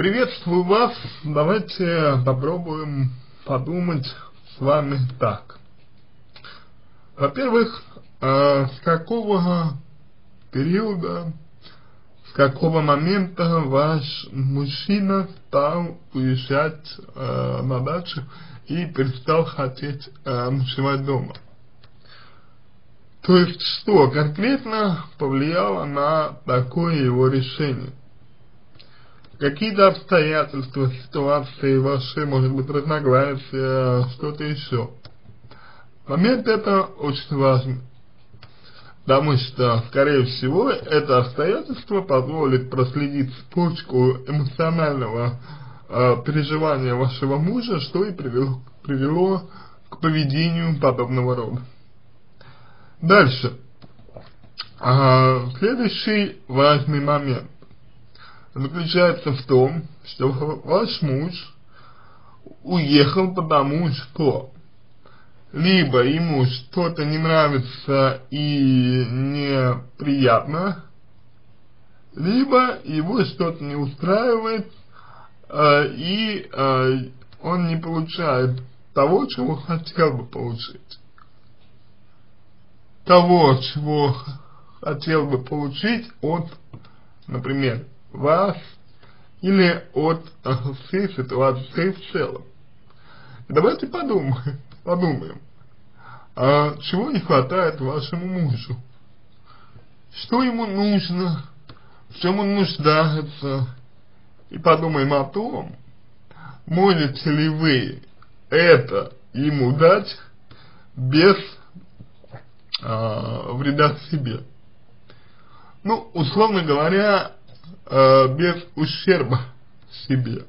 Приветствую вас. Давайте попробуем подумать с вами так. Во-первых, э, с какого периода, с какого момента ваш мужчина стал уезжать э, на дачу и перестал хотеть э, ночевать дома? То есть, что конкретно повлияло на такое его решение? Какие-то обстоятельства, ситуации ваши, может быть, разногласия, что-то еще. Момент это очень важный, потому что, скорее всего, это обстоятельство позволит проследить цепочку эмоционального э, переживания вашего мужа, что и привело, привело к поведению подобного рода. Дальше. А, следующий важный момент заключается в том, что ваш муж уехал потому, что либо ему что-то не нравится и неприятно, либо его что-то не устраивает, э, и э, он не получает того, чего хотел бы получить. Того, чего хотел бы получить от, например, вас или от э, всей ситуации в целом. Давайте подумаем, подумаем, а чего не хватает вашему мужу? Что ему нужно, в чем он нуждается? И подумаем о том, можете ли вы это ему дать без а, вреда себе. Ну, условно говоря, э, без ущерба себе.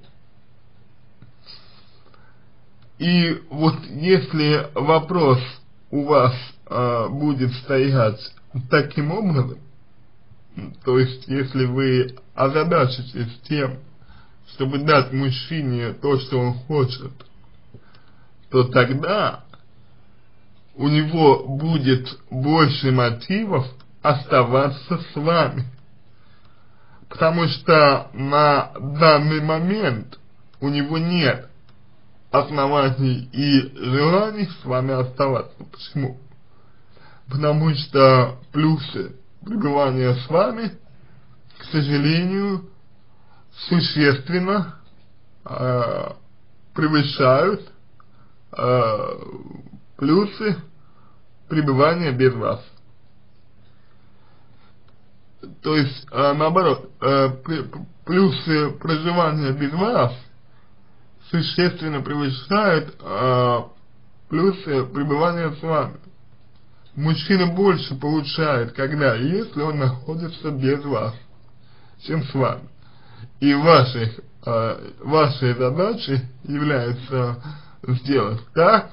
И вот если вопрос у вас э, будет стоять таким образом, то есть если вы озадачитесь тем, чтобы дать мужчине то, что он хочет, то тогда у него будет больше мотивов оставаться с вами потому что на данный момент у него нет оснований и желаний с вами оставаться. Почему? Потому что плюсы пребывания с вами, к сожалению, существенно э, превышают э, плюсы пребывания без вас то есть э, наоборот, э, плюсы проживания без вас существенно превышают э, плюсы пребывания с вами. Мужчина больше получает, когда если он находится без вас, чем с вами. И вашей, э, вашей задачей является сделать так,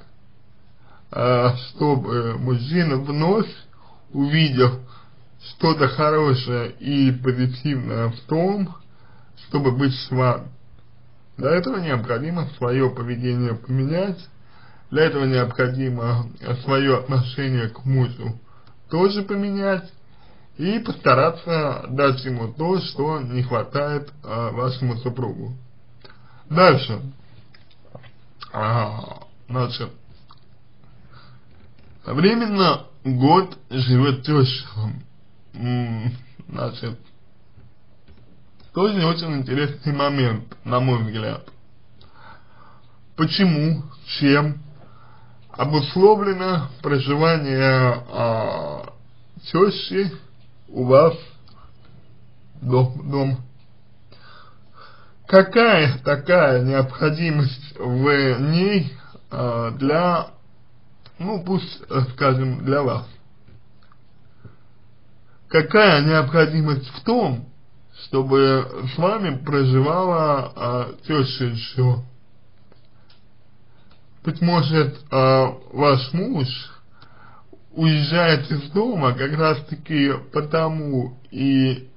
э, чтобы мужчина вновь увидел что-то хорошее и позитивное в том, чтобы быть с вами. Для этого необходимо свое поведение поменять, для этого необходимо свое отношение к мужу тоже поменять и постараться дать ему то, что не хватает а, вашему супругу. Дальше. А, значит, временно год живет теща значит, тоже очень интересный момент, на мой взгляд. Почему, чем обусловлено проживание а, тещи у вас дом, дом? Какая такая необходимость в ней а, для, ну пусть, скажем, для вас? Какая необходимость в том, чтобы с вами проживала а, теща еще. Быть может, а, ваш муж уезжает из дома как раз таки потому и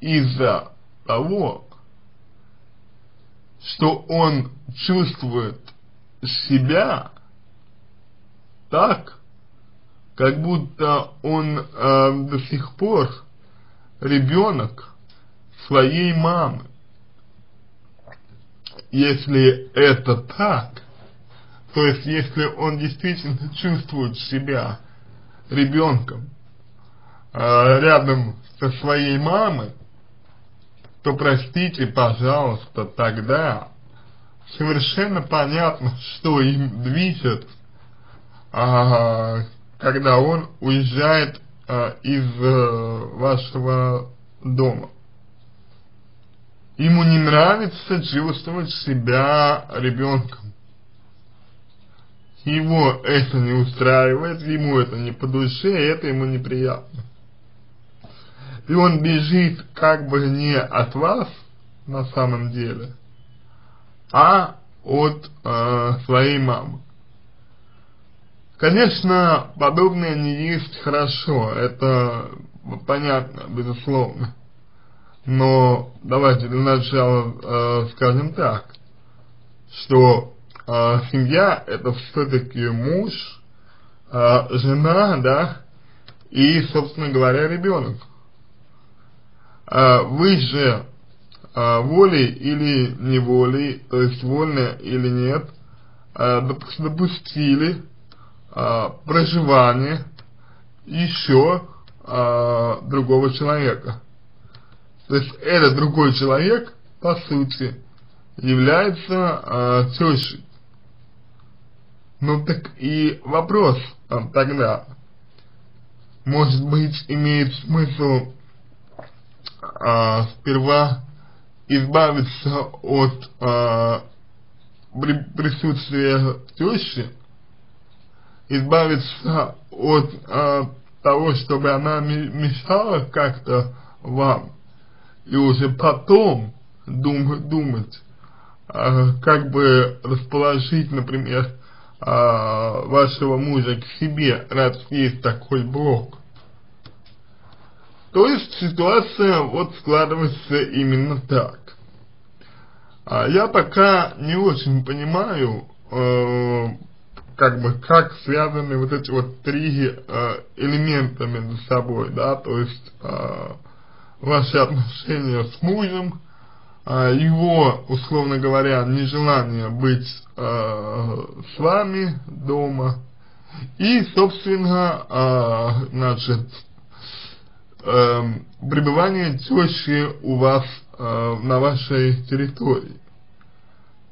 из-за того, что он чувствует себя так, как будто он э, до сих пор ребенок своей мамы. если это так, то есть если он действительно чувствует себя ребенком э, рядом со своей мамой, то простите, пожалуйста, тогда совершенно понятно, что им движет, а, когда он уезжает а, из а, вашего дома. Ему не нравится чувствовать себя ребенком. Его это не устраивает, ему это не по душе, это ему неприятно. И он бежит как бы не от вас на самом деле, а от э, своей мамы. Конечно, подобное не есть хорошо, это понятно, безусловно. Но давайте для начала э, скажем так, что э, семья это все-таки муж, э, жена, да, и, собственно говоря, ребенок. Э, вы же э, волей или неволей, то есть вольно или нет, э, допустили проживание еще э, другого человека. То есть этот другой человек, по сути, является э, тещей. Ну так и вопрос э, тогда, может быть, имеет смысл э, сперва избавиться от э, присутствия тещи, избавиться от э, того, чтобы она мешала как-то вам, и уже потом дум, думать, э, как бы расположить, например, э, вашего мужа к себе, раз есть такой блок. То есть ситуация вот складывается именно так. А я пока не очень понимаю, э, как бы, как связаны вот эти вот три э, элемента между собой, да, то есть э, ваши отношения с мужем, э, его, условно говоря, нежелание быть э, с вами дома, и, собственно, э, значит, э, пребывание тещи у вас э, на вашей территории.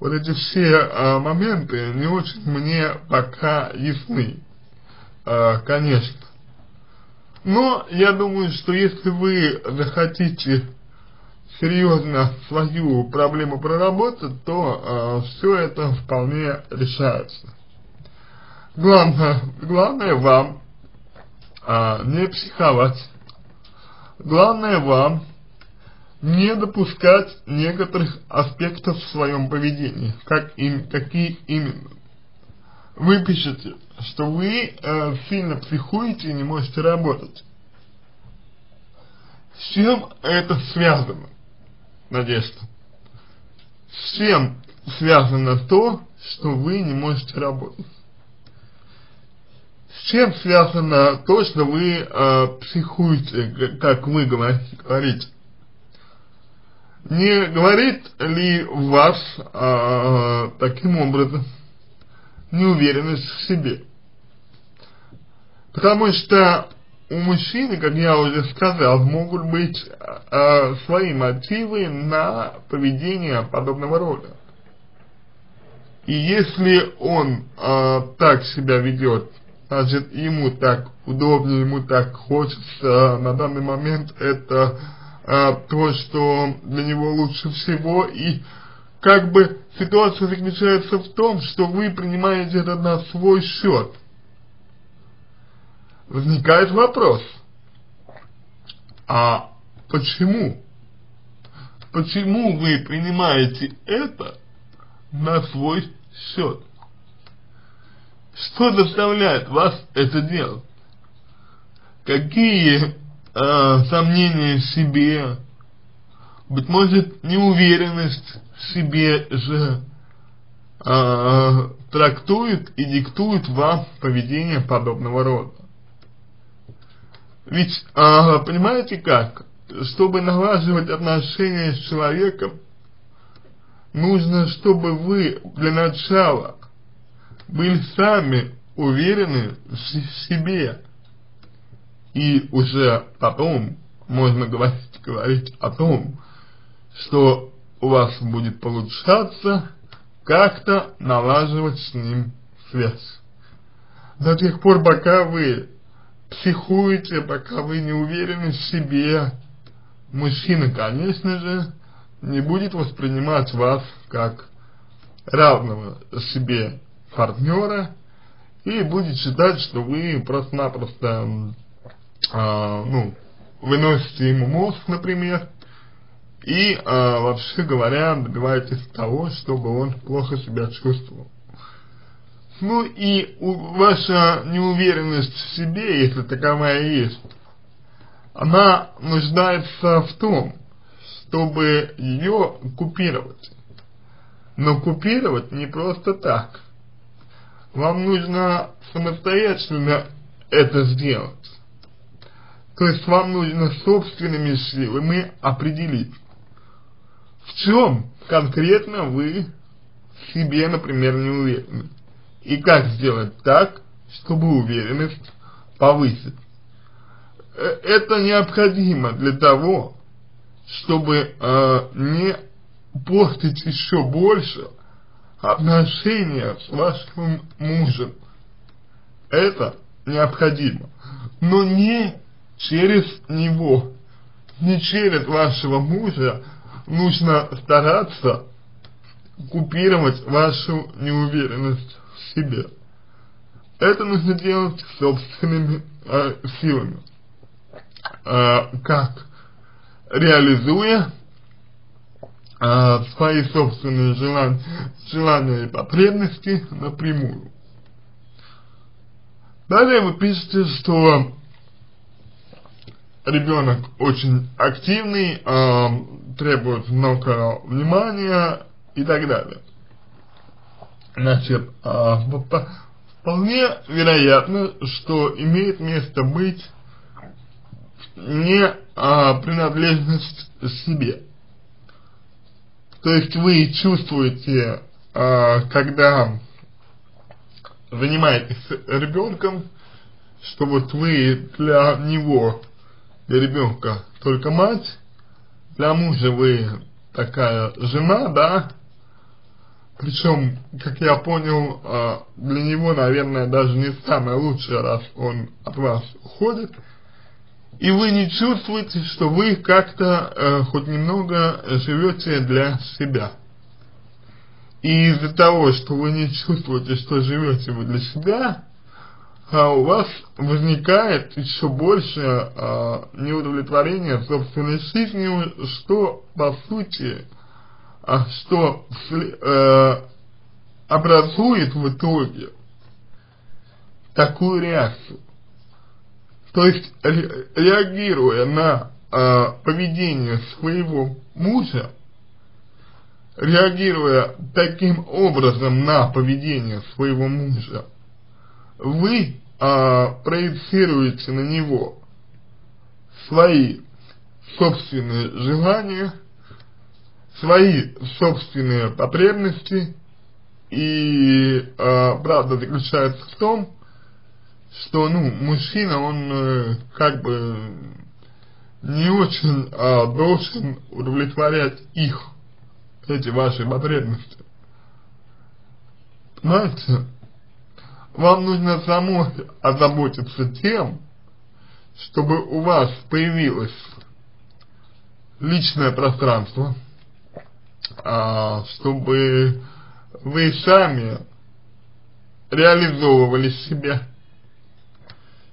Вот эти все э, моменты не очень мне пока ясны, э, конечно. Но я думаю, что если вы захотите серьезно свою проблему проработать, то э, все это вполне решается. Главное, главное вам э, не психовать Главное вам не допускать некоторых аспектов в своем поведении. Как им, какие именно? Вы пишете, что вы э, сильно психуете и не можете работать. С чем это связано, Надежда? С чем связано то, что вы не можете работать? С чем связано то, что вы э, психуете, как вы говорите? Не говорит ли вас э, таким образом неуверенность в себе? Потому что у мужчины, как я уже сказал, могут быть э, свои мотивы на поведение подобного рода. И если он э, так себя ведет значит, ему так удобно, ему так хочется на данный момент, это а, то, что для него лучше всего, и как бы ситуация заключается в том, что вы принимаете это на свой счет. Возникает вопрос, а почему? Почему вы принимаете это на свой счет? Что заставляет вас это делать? Какие э, сомнения в себе, быть может, неуверенность в себе же э, трактует и диктует вам поведение подобного рода? Ведь, э, понимаете как, чтобы налаживать отношения с человеком, нужно, чтобы вы для начала были сами уверены в себе. И уже потом можно говорить, говорить о том, что у вас будет получаться как-то налаживать с ним связь. До тех пор, пока вы психуете, пока вы не уверены в себе, мужчина, конечно же, не будет воспринимать вас как равного себе партнера и будет считать, что вы просто-напросто, э, ну, выносите ему мозг, например, и, э, вообще говоря, добиваетесь того, чтобы он плохо себя чувствовал. Ну и у, ваша неуверенность в себе, если таковая есть, она нуждается в том, чтобы ее купировать. Но купировать не просто так. Вам нужно самостоятельно это сделать. То есть вам нужно собственными силами определить, в чем конкретно вы себе, например, не уверены. И как сделать так, чтобы уверенность повысить. Э, это необходимо для того, чтобы э, не портить еще больше отношения с вашим мужем. Это необходимо. Но не через него, не через вашего мужа нужно стараться купировать вашу неуверенность в себе. Это нужно делать собственными э, силами. Э, как? Реализуя э, свои собственные желания, желания и потребности напрямую. Далее вы пишете, что ребенок очень активный, э, требует много внимания и так далее. Значит, э, вполне вероятно, что имеет место быть не э, принадлежность себе. То есть вы чувствуете, э, когда занимаетесь ребенком, что вот вы для него для ребенка только мать, для мужа вы такая жена, да, причем, как я понял, а, для него, наверное, даже не самое лучшее, раз он от вас уходит, и вы не чувствуете, что вы как-то э, хоть немного живете для себя. И из-за того, что вы не чувствуете, что живете вы для себя, у вас возникает еще больше а, неудовлетворения собственной жизнью, что по сути, а, что а, образует в итоге такую реакцию. То есть ре, реагируя на а, поведение своего мужа, реагируя таким образом на поведение своего мужа, вы а, проецируете на него свои собственные желания, свои собственные потребности, и а, правда заключается в том, что, ну, мужчина, он э, как бы не очень а, должен удовлетворять их, эти ваши потребности. Понимаете? Вам нужно самой озаботиться тем, чтобы у вас появилось личное пространство, а, чтобы вы сами реализовывали себя,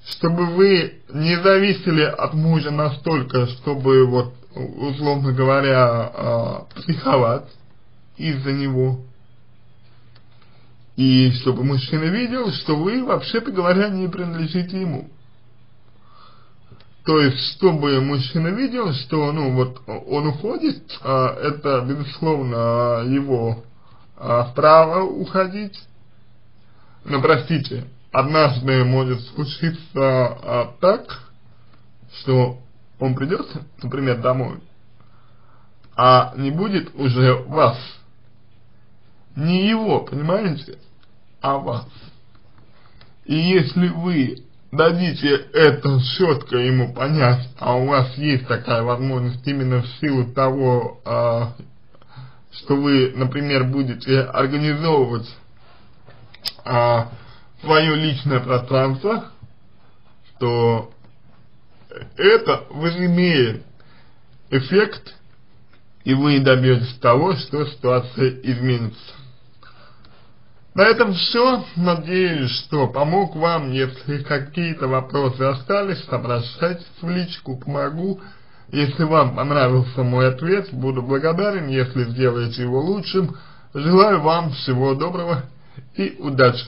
чтобы вы не зависели от мужа настолько, чтобы вот, условно говоря, а, психовать из-за него, и чтобы мужчина видел, что вы, вообще-то говоря, не принадлежите ему. То есть, чтобы мужчина видел, что, ну, вот, он уходит, а, это, безусловно, его а, право уходить. Но, простите, однажды может случиться а, так, что он придет, например, домой, а не будет уже вас не его, понимаете, а вас. И если вы дадите это четко ему понять, а у вас есть такая возможность именно в силу того, э, что вы, например, будете организовывать э, свое личное пространство, что это возымеет эффект, и вы добьетесь того, что ситуация изменится. На этом все. Надеюсь, что помог вам. Если какие-то вопросы остались, обращайтесь в личку, помогу. Если вам понравился мой ответ, буду благодарен, если сделаете его лучшим. Желаю вам всего доброго и удачи.